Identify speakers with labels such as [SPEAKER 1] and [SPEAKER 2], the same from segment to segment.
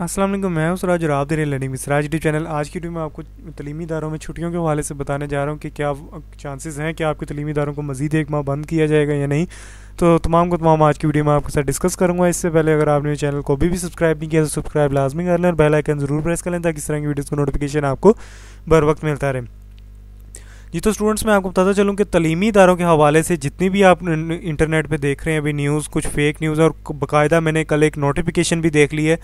[SPEAKER 1] वालेकुम, मैं हूँ सराज और आप दे रहे लर्निंग में सराज यूट्यूब चैनल आज की वीडियो में आपको तलीमी इदारों में छुट्टियों के हवाले से बताने जा रहा हूँ कि क्या चांसेस हैं कि आपके तलीमी इदारों को मजीद एक माह बंद किया जाएगा या नहीं। तो तमाम को तमाम आज की वीडियो में आपके साथ डिस्कस करूँगा। इससे पहले अगर आपने चैनल को अभी भी सब्सक्राइब नहीं किया तो सब्सक्राइब लाजमी कर लें और बेल आइकन ज़रूर प्रेस कर लें ताकि इस तरह की वीडियोज़ को नोटिफिकेशन आपको बर वक्त मिलता रहे। जी तो स्टूडेंट्स मैं आपको बताता चलूँ कि तलीमी इदारों के हवाले से जितनी भी आप इंटरनेट पे देख रहे हैं, अभी न्यूज़ कुछ फेक न्यूज़ और बाकायदा मैंने कल एक नोटिफिकेशन भी देख ली है।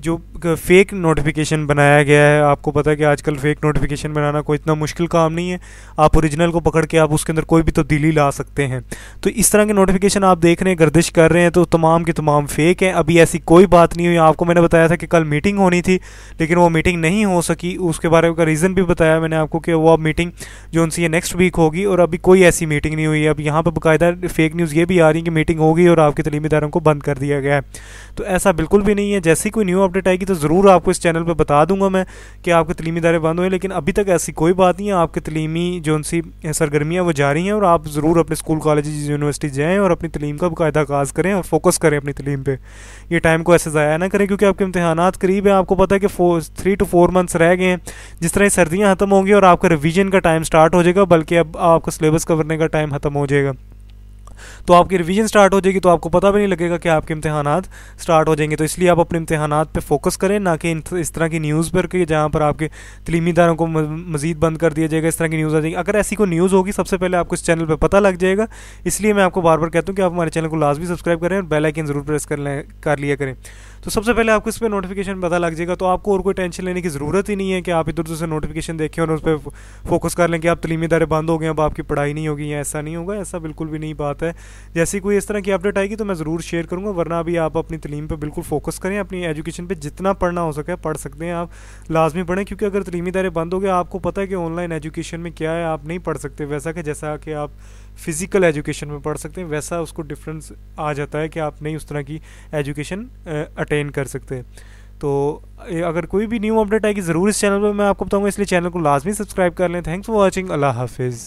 [SPEAKER 1] जो फेक नोटिफिकेशन बनाया गया है, आपको पता है कि आजकल फेक नोटिफिकेशन बनाना कोई इतना मुश्किल काम नहीं है। आप ओरिजिनल को पकड़ के आप उसके अंदर कोई भी तब्दीली ला सकते हैं। तो इस तरह के नोटिफिकेशन आप देख रहे हैं, गर्दिश कर रहे हैं तो तमाम के तमाम फेक हैं। अभी ऐसी कोई बात नहीं हुई। आपको मैंने बताया था कि कल मीटिंग होनी थी, लेकिन वो मीटिंग नहीं हो सकी। उसके बारे में रीज़न भी बताया मैंने आपको कि वो अब मीटिंग जो उनसे नेक्स्ट वीक होगी, और अभी कोई ऐसी मीटिंग नहीं हुई अब यहाँ पर बाकायदा फेक न्यूज़ ये भी आ रही है कि मीटिंग होगी और आपके तलीमी इदारों को बंद कर दिया गया है। तो ऐसा बिल्कुल भी नहीं है। जैसे कोई न्यू अपडेट आएगी तो ज़रूर आपको इस चैनल पर बता दूँगा मैं कि आपके तलीमी इदारे बंद हुए लेकिन अभी तक ऐसी कोई बात नहीं है। आपके तलीमी जो उनसी सरगर्मियाँ वो जारी हैं और आप ज़रूर अपने स्कूल, कॉलेज, यूनिवर्सिटी जाएँ और अपनी तलीम का बाकायदा आगाज़ करें और फोकस करें अपनी तलीम पर ये टाइम को ऐसे ज़ाया ना करें क्योंकि आपके इम्तहान करीब हैं। आपको पता है कि थ्री टू फोर मंथ्स रह गए हैं। जिस तरह सर्दियाँ ख़त्म होंगी और आपका रिविजन का टाइम स्टार्ट हो जाएगा, बल्कि अब आपका सिलेबस कवरने का टाइम ख़त्म हो जाएगा। तो आपकी रिवीजन स्टार्ट हो जाएगी तो आपको पता भी नहीं लगेगा कि आपके इम्तहान स्टार्ट हो जाएँगे। तो इसलिए आप अपने इम्तहान पर फोकस करें, ना कि इस तरह की न्यूज़ पर कि जहाँ पर आपके तलीमीदारों को मजीद बंद कर दिया जाएगा, इस तरह की न्यूज़ आ जाएगी। अगर ऐसी कोई न्यूज़ होगी, सबसे पहले आपको इस चैनल पर पता लग जाएगा। इसलिए मैं आपको बार बार कहता हूँ कि आप हमारे चैनल को लाजमी सब्सक्राइब करें और बेलाइकन ज़रूर प्रेस कर लें, कर लिया करें। तो सबसे पहले आपको इस पर नोटिफिकेशन पता लग जाएगा तो आपको और कोई टेंशन लेने की ज़रूरत ही नहीं है कि आप इधर उधर से नोटिफिकेशन देखें और उस पर फोकस कर लें कि आप तलीमी इदारे बंद हो गए अब आपकी पढ़ाई नहीं होगी या ऐसा नहीं होगा, ऐसा बिल्कुल भी नहीं बात है। जैसी कोई इस तरह की अपडेट आएगी तो मैं ज़रूर शेयर करूँगा, वरना अभी आप अपनी तलीम पर बिल्कुल फोकस करें, अपनी एजुकेशन पर जितना पढ़ना हो सके पढ़ सकते हैं आप, लाजमी पढ़ें, क्योंकि अगर तलीमी इदारे बंद हो गए, आपको पता है कि ऑनलाइन एजुकेशन में क्या है, आप नहीं पढ़ सकते, वैसा कि जैसा कि आप फ़िज़िकल एजुकेशन में पढ़ सकते हैं, वैसा उसको डिफरेंस आ जाता है कि आप नहीं उस तरह की एजुकेशन अटेन कर सकते हैं। तो अगर कोई भी न्यू अपडेट आएगी, ज़रूर इस चैनल पर मैं आपको बताऊँगा, इसलिए चैनल को लाजमी सब्सक्राइब कर लें। थैंक्स फॉर वॉचिंग अल्लाह हाफिज़।